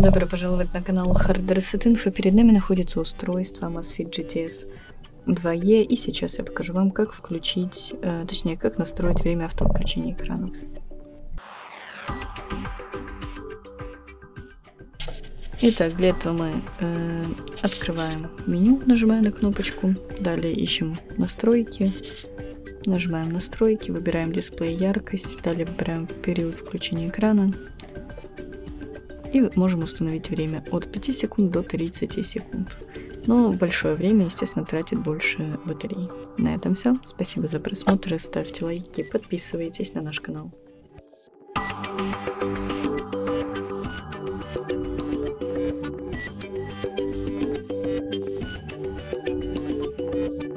Добро пожаловать на канал Hard Reset Info. Перед нами находится устройство Amazfit GTS 2E. И сейчас я покажу вам, как включить, э, точнее, как настроить время автовключения экрана. Итак, для этого мы э, открываем меню, нажимая на кнопочку. Далее ищем настройки. Нажимаем настройки, выбираем дисплей яркость. Далее выбираем период включения экрана. И можем установить время от 5 секунд до 30 секунд. Но большое время, естественно, тратит больше батареи. На этом все. Спасибо за просмотр. Ставьте лайки, подписывайтесь на наш канал. thank you